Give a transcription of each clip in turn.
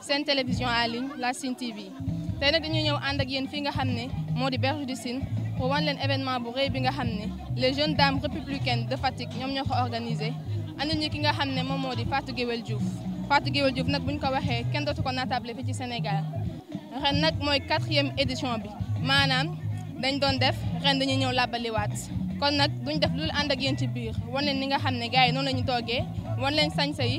seen télévision en ligne la Sine TV tey nag dañu ñëw ànd ak yéen fii nga xam ne moo di Berge du Sine pour wan leen événement bu rëy bi nga xam ne les jeunes dames républicaines de Fatick ñoom ñoo ko organisé andil ñu ki nga xam ne moom moo di Fatou Guewel Diouf Fatou Guewel Diouf nag bu ñu ko waxee kenn dootu ko naatable fi ci Sénégal ren nag mooy quatrième édition bi maanaam dañ doon def ren dañuy ñëw làbbaliwaat kon nag duñ def lu ànd ak yéen ci biir wan leen ni nga xam ne gars yi noonu la ñu toogee wan leen sañse yi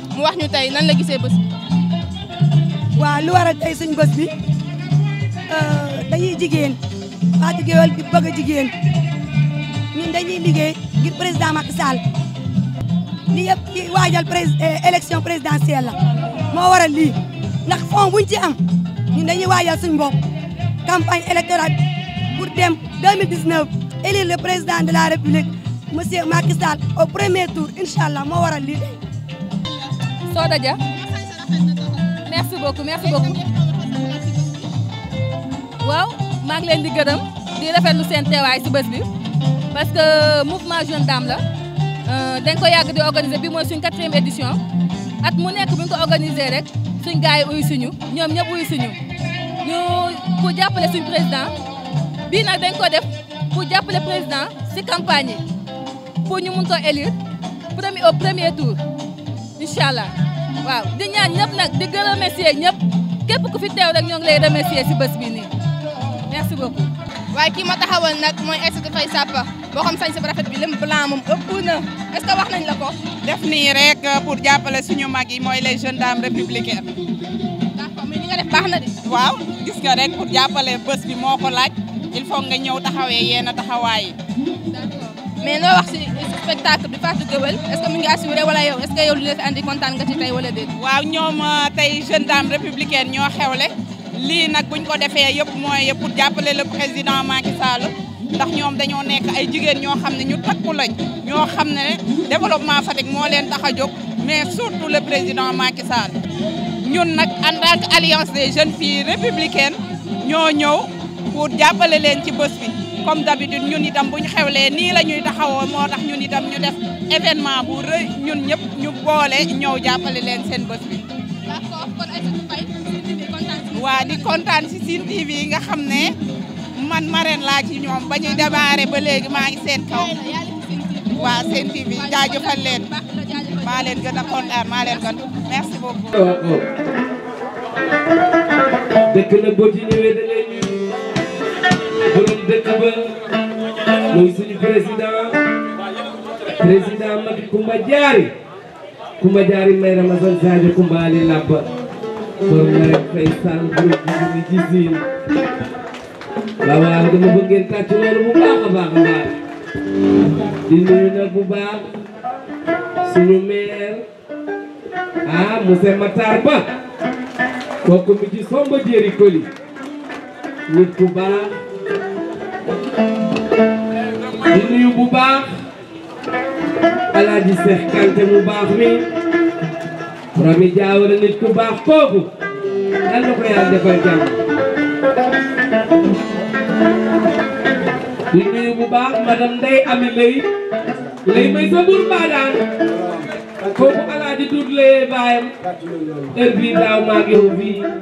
mu wax ñu tey nan la gisee bés bi. waaw lu waral tey suñu bés bi euh, dañuy jigéen Fatou Guewel di bëgg a jigéen ñun dañuy liggéey ngir président Macky Sall li yëpp ci waajal prés euh, élection présidentielle la moo waral lii ndax fond buñ ci am ñun dañuy waajal suñu bopp campagne électorale pour dem. 2019 élire le président de la république monsieur Macky Sall au premier tour incha allah moo waral lii tey. Soda Dia merci beaucoup merci beaucoup waaw maa ngi leen di gërëm di rafetlu seen teewaay si bés bi parce que mouvement jeune dame la euh, dañ ko yàgg di organiser bi mooy suñ quatrième édition at mu nekk bu ñu ko organiser rek suñ gars yi uyu suñu ñoom ñëpp uyu suñu ñu pour jàppale suñ président. bii nag dañ ko def pour jàppale président si campagne yi pour ñu mun ko élire premier au premier tour incha allah waaw di ñaan ñëpp nag di gën a remercier ñëpp képp ku fi teew rek ñoo ngi lay remercier si bés bi nii merci beaucoup. waaye kii ma taxawal nag mooy Aïssatou Faye Sapa. boo xam sañ sa rafet bi lëm blanc moom ëpp na est-ce que wax nañ la ko. def nii rek pour jàppale suñu mag yi mooy les jeunes dames républicaines. d'accord mais li nga def baax na de. waaw gis nga rek pour jàppale bés bi moo ko laaj il faut nga ñëw taxawee yenn taxawaay yi. mais loo wax si spectacle bi Fatou Guewel est-ce que mu ngi assuré wala yow est-ce que yow li la fi andi kontaan nga ci tey wala déet. waaw ñoom euh, tey jeune dame républicaine ñoo xewle lii nag buñ ko defee yëpp mooy pour jàppale le président Macky Sall. ndax ñoom dañoo nekk ay jigéen ñoo xam ne ñu takku lañ ñoo xam ne développement Fatick moo leen tax a jóg mais surtout le président Macky Sall ñun nag en tant que alliance des jeunes filles républicaines ñoo ñëw pour jàppale leen ci bés bi comme d'habitude ñun itam bu ñu xewlee nii la ñuy taxawoo moo tax ñun itam ñu def événement bu rëy ñun ñëpp ñu boole ñëw jàppale leen seen bés bi. waaw di kontaan si Sine TV nga xam ne. man marraine laa ci ñoom ba ñuy démarré ba léegi maa ngi seen kaw waa seen TV jaajëfal leen maa leen gën a kontaan maa leen gën merci beaucoup. dëkk la boo ci ñëwee da ngay nuyu borom dëkk ba mooy suñu président président Macky Coumba Diary kuma jaari may ramazan jaaje kumba ali labba borom na rek fay sal borom jigéen ñi ci siin waaw waaw dama bëgg ngeen tàcc loolu bu baax a baax a baax di nuyu nag bu baax suñu maire ah monsieur Matar Ba kooku mi ci somba jéeri koli nit ku baax di nuyu bu baax alaaji Seex Kante mu baax mi rami jaawara nit ku baax kooku yal na ko yàlla defal jàmm di nuyu bu baax madame Ndeye Amy Lay lay may sa bur baadaan kooku alaaji tuut layee baayam heure bii daaw maa ngi yow fii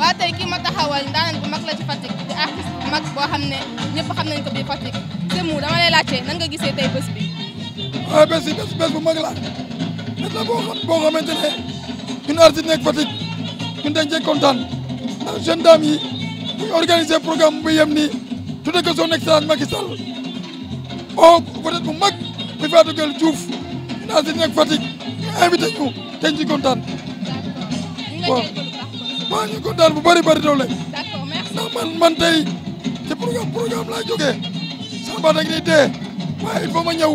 waa tey kii ma taxawal ndaanaan bu mag la ci Fatick di artiste bu mag boo xam ne ñëpp xam nañ ko biir Fatick Sémou dama lay laajte nan nga gisee tey bés bi. waaw ah, bés bi bés bés bu mag la bés la boo xam boo xamante ne ñun artiste nekk Fatick ñun dañ cee kontaan ndax jeune dame yi ñu organiser programme bu yem nii tudde ko son excellence Macky Sall. oo peut-être bu mag di Fatou Gueye Diouf naa si nekk Fatick ñu invité ñu dañ ci kontaan waaw maa ngi kontaan bu bëri bëri doole ndax man man tey ci programme programme laa jógee sama baat ak day dee waaye il faut ma ñëw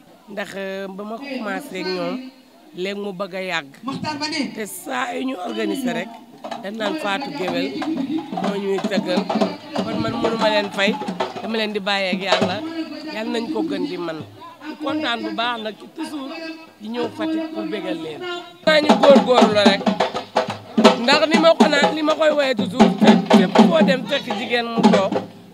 ndax euh, ba ma commencé ak ñoom léegi mu bëgg a yàgg te saa yu ñu organiser rek dañ naan faatu géwél moo ñuy tëggal kon man mënu ma leen fay dama leen di bàyyeek ak yàlla yal nañ ko gën di man di kontaan bu baax nag ci toujours di ñëw Fatick pour bégal leen. naa ñu góorgóorlu rek ndax li ma ko naan li ma koy woyee toujours fépp foo dem fekk jigéen mu toog.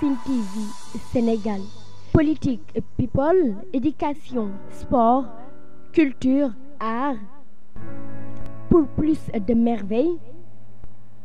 Cintivi Sénégal. Politique, people, éducation, sport, culture, art. Pour plus de merveilles,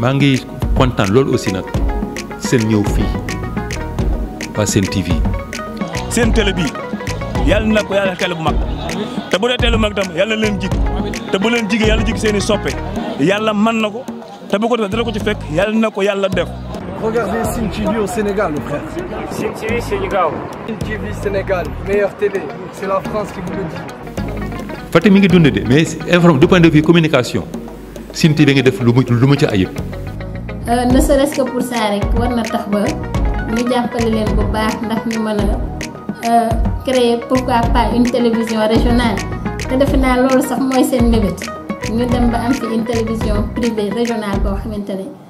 maa ngi kontaan loolu aussi nag seen ñëw fii waa seen TV. seen télé bi yàlla na ko yàlla télé bu mag te bu dee télé bu mag tam yàlla leen jig te bu leen jigee yàlla jig seen i soppe yàlla man na ko te bu ko defee dina ko ci fekk yàlla na ko yàlla def. Regardez Sim TV au Sénégal, mon frère. Sim TV Sénégal. Sim TV Sénégal, meilleure télé. C'est la France qui vous le dit. Fatim mi ngi dund de mais informe du point de vue communication. Sinti da nga def lu mu lu mu ci ayib. Euh, ne serait-ce que pour ça rek war na tax ba ñu jàppale leen bu baax ndax ñu mën a euh, créer pourquoi pas une télévision régionale te defe naa loolu sax mooy seen mbébét ñu dem ba am fi une télévision privée régionale boo xamante ne.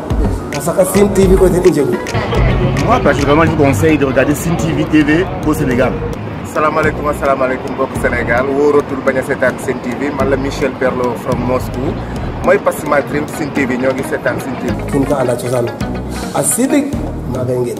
Saka Cine TV côté Ndjegu. Moi, personnellement, je vous conseille de regarder Cine TV TV au Sénégal. salaamaaleykum asalaamaaleykum mbokk Sénégal wóoratul bañ a seetaan Sen TV man la Michel Perlo from Moscou mooy Passy My Dream Sen TV ñoo ngi seetaan Sen TV. kin ko ala cosaan a sidik maa ngay ngeen